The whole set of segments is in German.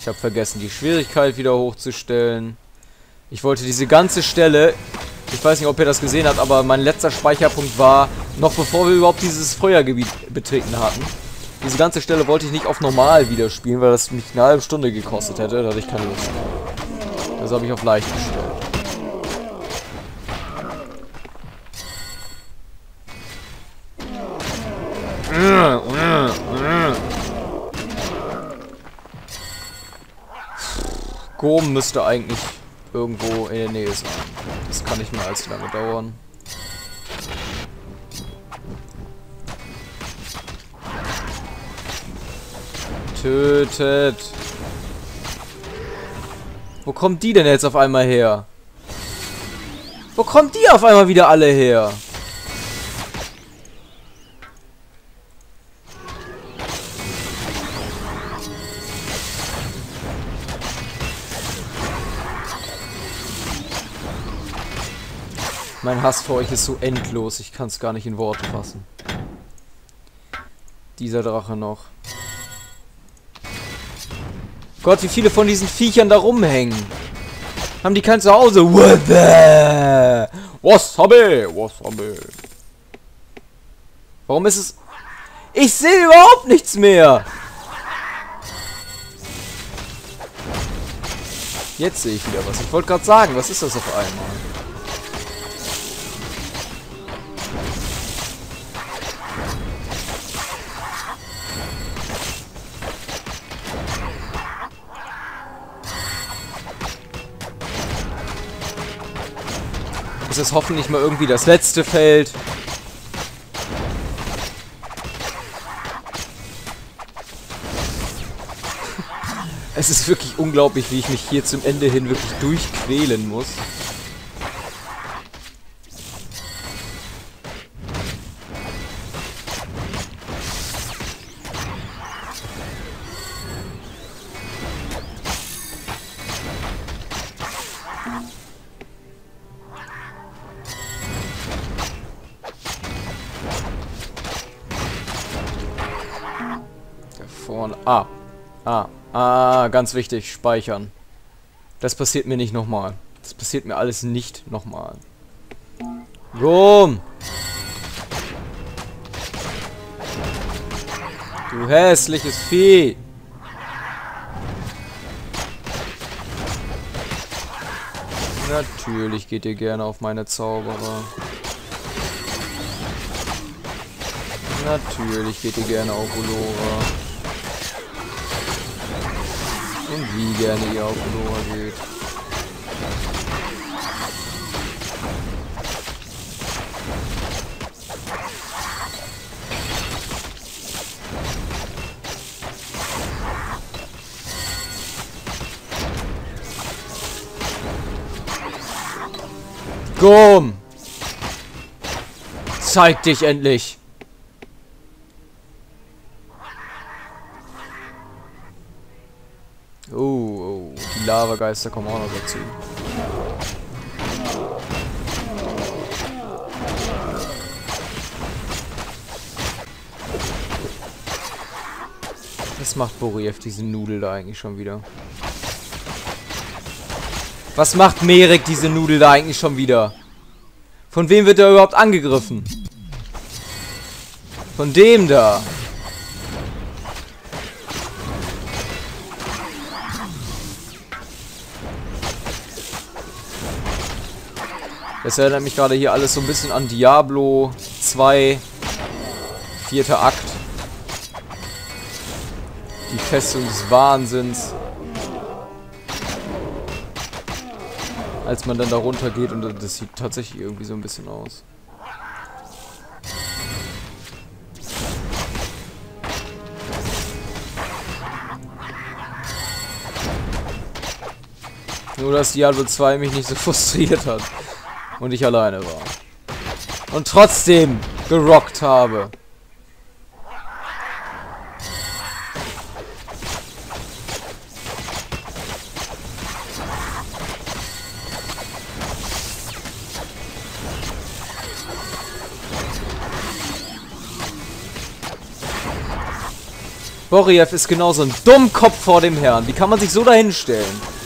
Ich habe vergessen, die Schwierigkeit wieder hochzustellen. Ich wollte diese ganze Stelle... Ich weiß nicht, ob ihr das gesehen habt, aber mein letzter Speicherpunkt war, noch bevor wir überhaupt dieses Feuergebiet betreten hatten. Diese ganze Stelle wollte ich nicht auf normal wieder spielen, weil das mich eine halbe Stunde gekostet hätte. Da hatte ich keine Lust. Das habe ich auf leicht gestellt. Gom müsste eigentlich irgendwo in der Nähe sein. Das kann nicht mehr allzu lange dauern. Tötet. Wo kommt die denn jetzt auf einmal her? Wo kommt die auf einmal wieder alle her? Mein Hass für euch ist so endlos, ich kann es gar nicht in Worte fassen. Dieser Drache noch. Gott, wie viele von diesen Viechern da rumhängen. Haben die kein Zuhause? Wasabi! Wasabi! Warum ist es... Ich sehe überhaupt nichts mehr! Jetzt sehe ich wieder was. Ich wollte gerade sagen, was ist das auf einmal? Ist hoffentlich mal irgendwie das letzte Feld. Es ist wirklich unglaublich, wie ich mich hier zum Ende hin wirklich durchquälen muss. Vorne. Ah. Ah. Ah, ganz wichtig. Speichern. Das passiert mir nicht nochmal. Das passiert mir alles nicht nochmal. Rum! Du hässliches Vieh! Natürlich geht ihr gerne auf meine Zauberer. Natürlich geht ihr gerne auf Ulora. Und wie gerne ihr auf Loa geht. Gum! Zeig dich endlich! Lavageister kommen auch noch dazu. Was macht Boriev diese Nudel da eigentlich schon wieder? Was macht Merek diese Nudel da eigentlich schon wieder? Von wem wird er überhaupt angegriffen? Von dem da. Das erinnert mich gerade hier alles so ein bisschen an Diablo 2, vierter Akt. Die Festung des Wahnsinns. Als man dann da runter geht und das sieht tatsächlich irgendwie so ein bisschen aus. Nur, dass Diablo 2 mich nicht so frustriert hat und ich alleine war. Und trotzdem gerockt habe. Boriev ist genauso ein Dummkopf vor dem Herrn. Wie kann man sich so dahinstellen?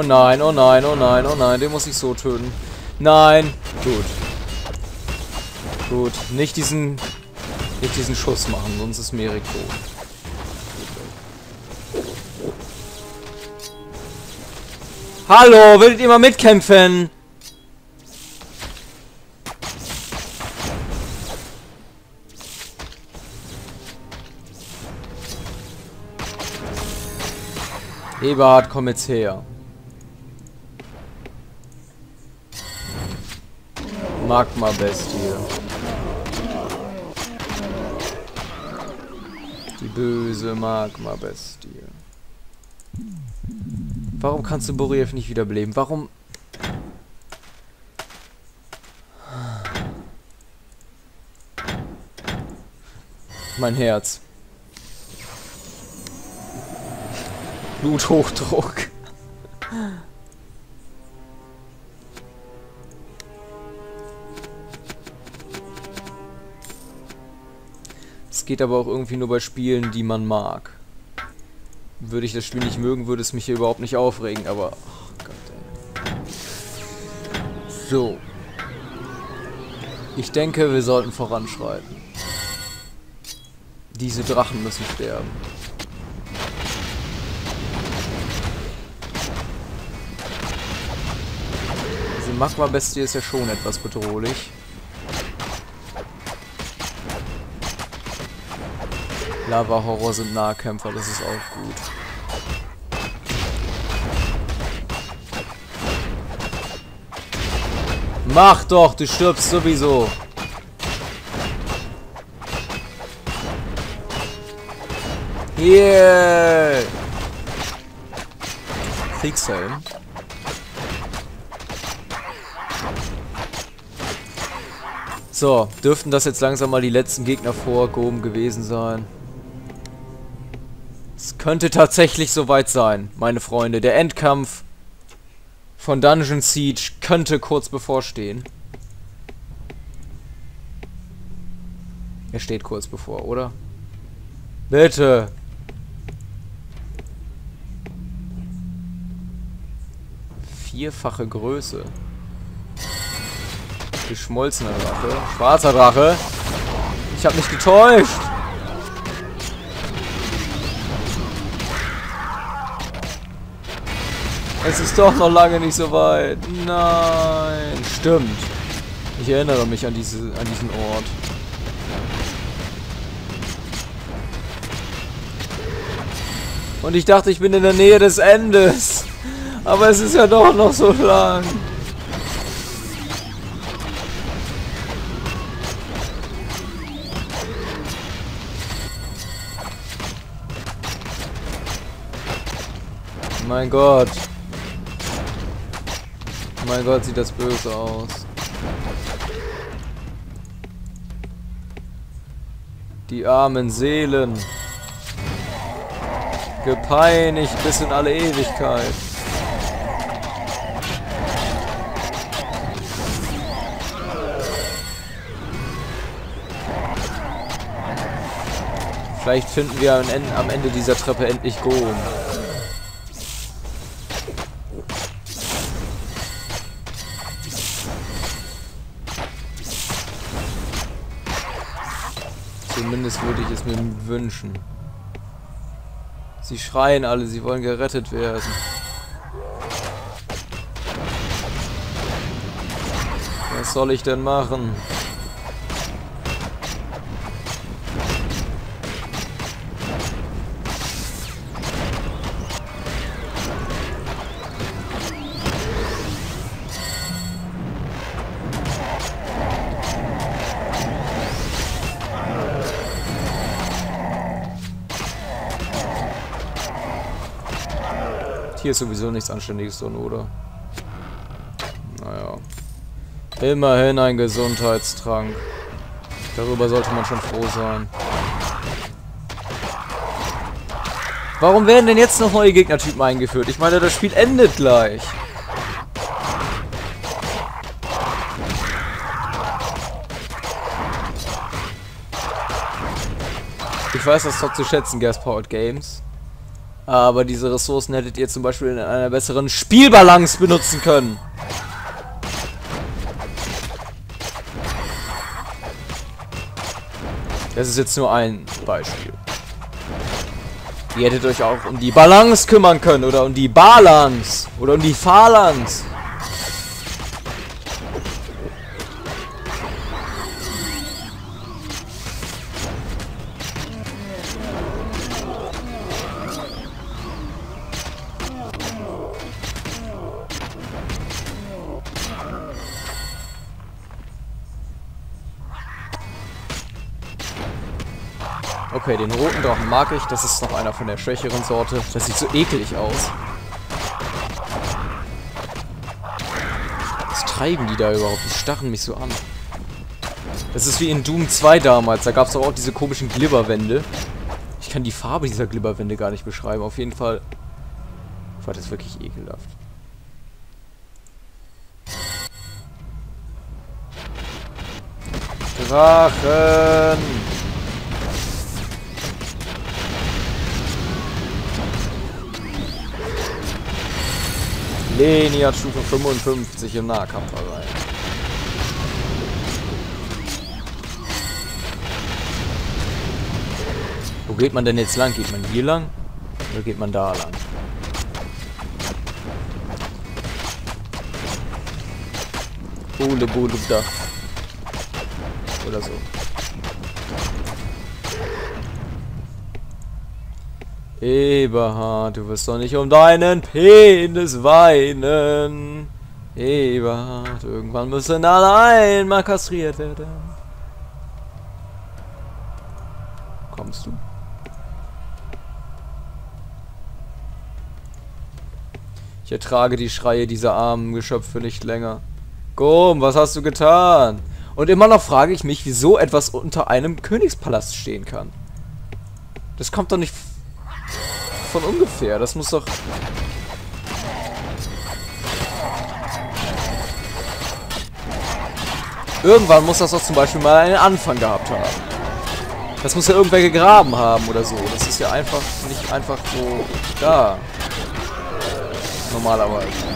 Oh nein, oh nein, oh nein, oh nein, den muss ich so töten. Nein. Gut. Gut, nicht diesen nicht diesen Schuss machen, sonst ist Merik tot. Hallo, würdet ihr mal mitkämpfen? Eberhard, komm jetzt her. Magma-Bestie. Die böse Magma-Bestie. Warum kannst du Boriev nicht wiederbeleben? Warum... Mein Herz. Bluthochdruck. Geht aber auch irgendwie nur bei Spielen, die man mag. Würde ich das Spiel nicht mögen, würde es mich hier überhaupt nicht aufregen, aber... Oh Gott, ey. So. Ich denke, wir sollten voranschreiten. Diese Drachen müssen sterben. Diese Magma-Bestie ist ja schon etwas bedrohlich. Lava-Horror sind Nahkämpfer, das ist auch gut. Mach doch, du stirbst sowieso. Yeah! Kriegshelm. So, dürften das jetzt langsam mal die letzten Gegner vor Gom gewesen sein. Es könnte tatsächlich soweit sein, meine Freunde. Der Endkampf von Dungeon Siege könnte kurz bevorstehen. Er steht kurz bevor, oder? Bitte! Vierfache Größe. Geschmolzener Drache. Schwarzer Drache. Ich habe mich getäuscht. Es ist doch noch lange nicht so weit. Nein. Stimmt. Ich erinnere mich an, diese, an diesen Ort. Und ich dachte, ich bin in der Nähe des Endes. Aber es ist ja doch noch so lang. Mein Gott. Mein Gott, sieht das böse aus. Die armen Seelen. Gepeinigt bis in alle Ewigkeit. Vielleicht finden wir am Ende dieser Treppe endlich Gohm. Zumindest würde ich es mir wünschen. Sie schreien alle, sie wollen gerettet werden. Was soll ich denn machen? Hier ist sowieso nichts Anständiges drin, oder? Naja. Immerhin ein Gesundheitstrank. Darüber sollte man schon froh sein. Warum werden denn jetzt noch neue Gegnertypen eingeführt? Ich meine, das Spiel endet gleich. Ich weiß das doch zu schätzen, Gas Powered Games. Aber diese Ressourcen hättet ihr zum Beispiel in einer besseren Spielbalance benutzen können. Das ist jetzt nur ein Beispiel. Ihr hättet euch auch um die Balance kümmern können oder um die Balance oder um die Phalanx. Okay, den roten Drachen mag ich. Das ist noch einer von der schwächeren Sorte. Das sieht so eklig aus. Was treiben die da überhaupt? Die starren mich so an. Das ist wie in Doom 2 damals. Da gab es auch diese komischen Glibberwände. Ich kann die Farbe dieser Glibberwände gar nicht beschreiben. Auf jeden Fall war das wirklich ekelhaft. Drachen! Leni hat Stufe 55 im Nahkampf erreicht. Wo geht man denn jetzt lang? Geht man hier lang? Oder geht man da lang? Bule Bule da. Oder so. Eberhard, du wirst doch nicht um deinen Penis weinen. Eberhard, irgendwann müssen alle einmal kastriert werden. Kommst du? Ich ertrage die Schreie dieser armen Geschöpfe nicht länger. Gum, was hast du getan? Und immer noch frage ich mich, wieso etwas unter einem Königspalast stehen kann. Das kommt doch nicht von ungefähr. Das muss doch... Irgendwann muss das doch zum Beispiel mal einen Anfang gehabt haben. Das muss ja irgendwer gegraben haben oder so. Das ist ja einfach nicht einfach so da. Normalerweise.